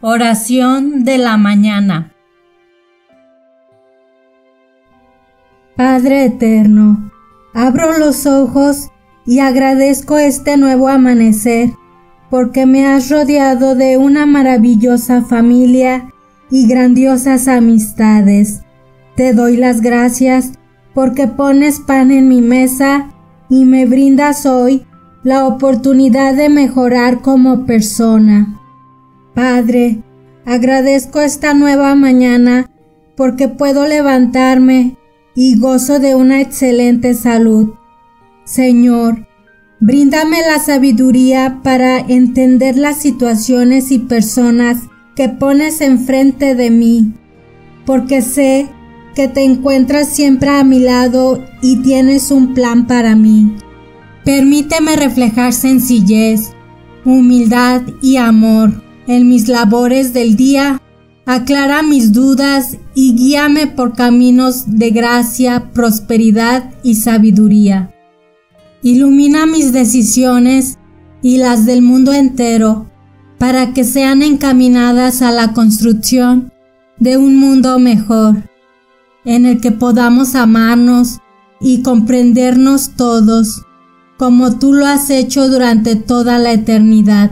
Oración de la mañana. Padre eterno, abro los ojos y agradezco este nuevo amanecer porque me has rodeado de una maravillosa familia y grandiosas amistades. Te doy las gracias porque pones pan en mi mesa y me brindas hoy la oportunidad de mejorar como persona. Padre, agradezco esta nueva mañana porque puedo levantarme y gozo de una excelente salud. Señor, bríndame la sabiduría para entender las situaciones y personas que pones enfrente de mí, porque sé que te encuentras siempre a mi lado y tienes un plan para mí. Permíteme reflejar sencillez, humildad y amor en mis labores del día, aclara mis dudas y guíame por caminos de gracia, prosperidad y sabiduría. Ilumina mis decisiones y las del mundo entero para que sean encaminadas a la construcción de un mundo mejor, en el que podamos amarnos y comprendernos todos, como tú lo has hecho durante toda la eternidad.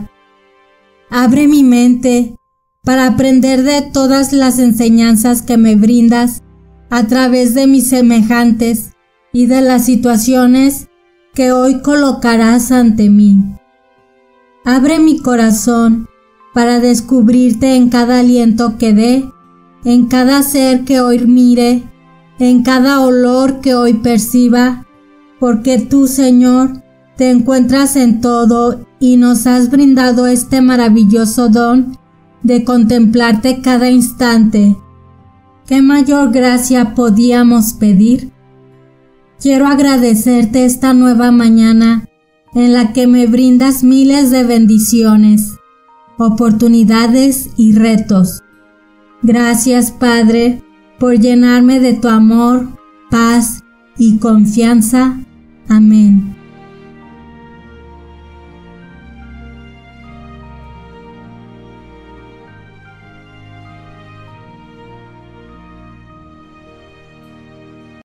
Abre mi mente para aprender de todas las enseñanzas que me brindas a través de mis semejantes y de las situaciones que hoy colocarás ante mí. Abre mi corazón para descubrirte en cada aliento que dé, en cada ser que hoy mire, en cada olor que hoy perciba, porque tú, Señor, te encuentras en todo y nos has brindado este maravilloso don de contemplarte cada instante. ¿Qué mayor gracia podíamos pedir? Quiero agradecerte esta nueva mañana en la que me brindas miles de bendiciones, oportunidades y retos. Gracias Padre por llenarme de tu amor, paz y confianza. Amén.